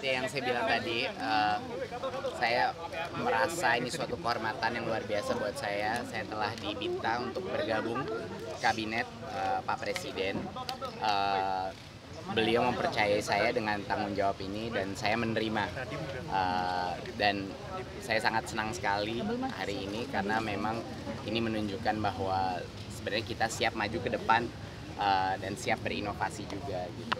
saya bilang tadi, uh, saya merasa ini suatu kehormatan yang luar biasa buat saya. Saya telah diminta untuk bergabung kabinet uh, Pak Presiden. Uh, beliau mempercayai saya dengan tanggung jawab ini dan saya menerima uh, dan saya sangat senang sekali hari ini karena memang ini menunjukkan bahwa sebenarnya kita siap maju ke depan uh, dan siap berinovasi juga gitu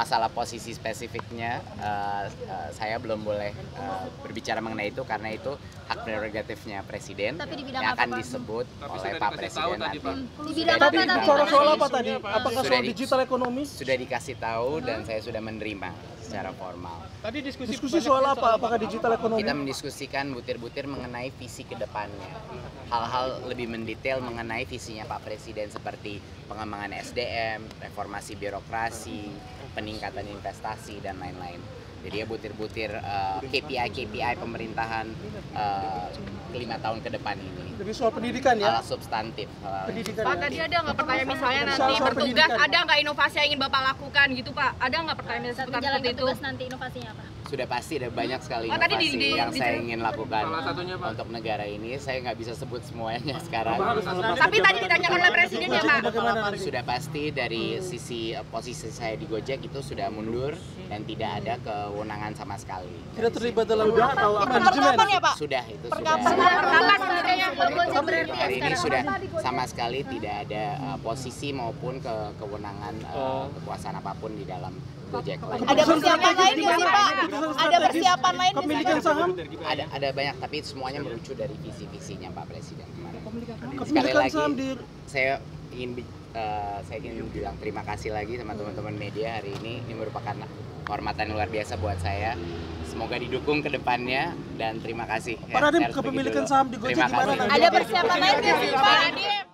masalah posisi spesifiknya uh, uh, saya belum boleh uh, berbicara mengenai itu karena itu hak prerogatifnya presiden yang akan disebut oleh Pak Presiden nanti. Di bidang apa Tadi bicara soal apa tadi? Apakah soal digital ekonomi? Sudah dikasih tahu dan saya sudah menerima secara formal. Tadi diskusi, diskusi soal apa? Apakah digital ekonomi? Kita mendiskusikan butir-butir mengenai visi ke depannya. Hal-hal lebih mendetail mengenai visinya Pak Presiden seperti pengembangan SDM, reformasi birokrasi, peningkatan investasi dan lain-lain. Jadi ya butir-butir uh, KPI KPI pemerintahan uh, lima tahun ke depan ini. Lebih soal pendidikan ya? Hal substantif. Hal pendidikan. Pak tadi ada nggak pertanyaan misalnya nanti bertugas ada nggak inovasi yang ingin bapak lakukan gitu Pak? Ada nggak pertanyaan seputar seperti itu? nanti inovasinya apa? Sudah pasti ada banyak sekali Oh, inovasi tadi di- di- yang di- saya ingin lakukan Salah satunya, Pak. untuk negara ini. Saya nggak bisa sebut semuanya sekarang. Tapi tadi ditanyakan oleh presiden ya Pak. Sudah pasti dari sisi eh, posisi saya di Gojek itu sudah mundur dan tidak ada kewenangan sama sekali. Tidak terlibat dalam manajemen. Perkapan ya Pak? Sudah itu Perkapan. sudah. Pertama sebenarnya Hari ini sudah sama sekali tidak ada uh, posisi maupun ke kewenangan uh, kekuasaan apa pun di dalam Gojek. Ada persiapan lain nggak sih Pak? Ada persiapan lain Kepemilikan Pak? saham? Ada ada banyak tapi semuanya merucu dari visi-visinya Pak Presiden kemarin. Sekali lagi di saya ingin uh, saya ingin bilang terima kasih lagi sama teman-teman media hari ini. Ini merupakan kehormatan yang luar biasa buat saya. Semoga didukung ke depannya dan terima kasih. Pak pergi kepemilikan saham di Gojek gimana? Ada persiapan lain nggak sih Pak?